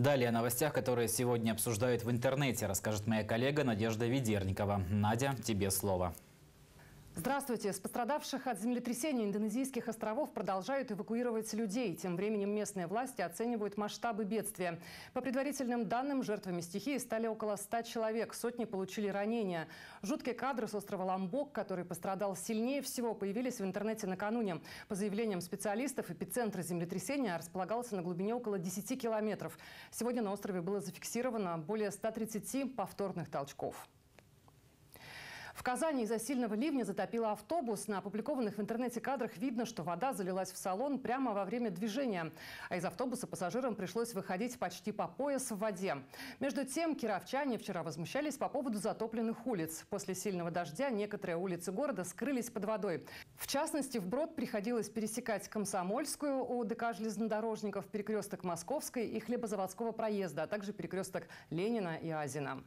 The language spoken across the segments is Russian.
Далее о новостях, которые сегодня обсуждают в интернете, расскажет моя коллега Надежда Ведерникова. Надя, тебе слово. Здравствуйте. С пострадавших от землетрясения индонезийских островов продолжают эвакуировать людей. Тем временем местные власти оценивают масштабы бедствия. По предварительным данным, жертвами стихии стали около 100 человек. Сотни получили ранения. Жуткие кадры с острова Ламбок, который пострадал сильнее всего, появились в интернете накануне. По заявлениям специалистов, эпицентр землетрясения располагался на глубине около 10 километров. Сегодня на острове было зафиксировано более 130 повторных толчков. В Казани из-за сильного ливня затопило автобус. На опубликованных в интернете кадрах видно, что вода залилась в салон прямо во время движения. А из автобуса пассажирам пришлось выходить почти по пояс в воде. Между тем, кировчане вчера возмущались по поводу затопленных улиц. После сильного дождя некоторые улицы города скрылись под водой. В частности, в Брод приходилось пересекать Комсомольскую у ДК железнодорожников, перекресток Московской и Хлебозаводского проезда, а также перекресток Ленина и Азина.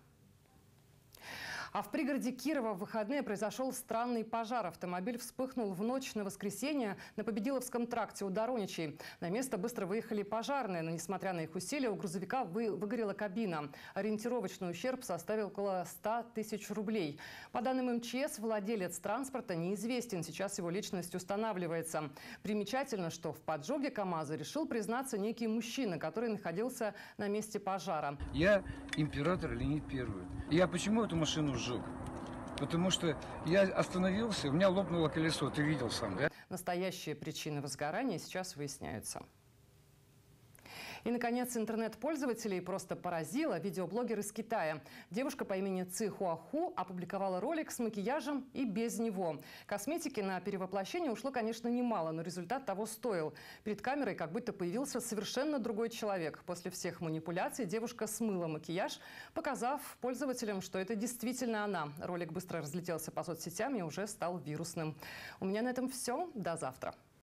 А в пригороде Кирова в выходные произошел странный пожар. Автомобиль вспыхнул в ночь на воскресенье на Победиловском тракте у Дороничей. На место быстро выехали пожарные, но несмотря на их усилия, у грузовика вы, выгорела кабина. Ориентировочный ущерб составил около 100 тысяч рублей. По данным МЧС, владелец транспорта неизвестен. Сейчас его личность устанавливается. Примечательно, что в поджоге КАМАЗа решил признаться некий мужчина, который находился на месте пожара. Я император Леонид Первый. Я почему эту машину сжег. Потому что я остановился, у меня лопнуло колесо, ты видел сам, да? Настоящие причины возгорания сейчас выясняются. И, наконец, интернет-пользователей просто поразило видеоблогер из Китая. Девушка по имени Ци Хуаху опубликовала ролик с макияжем и без него. Косметики на перевоплощение ушло, конечно, немало, но результат того стоил. Перед камерой как будто появился совершенно другой человек. После всех манипуляций девушка смыла макияж, показав пользователям, что это действительно она. Ролик быстро разлетелся по соцсетям и уже стал вирусным. У меня на этом все. До завтра.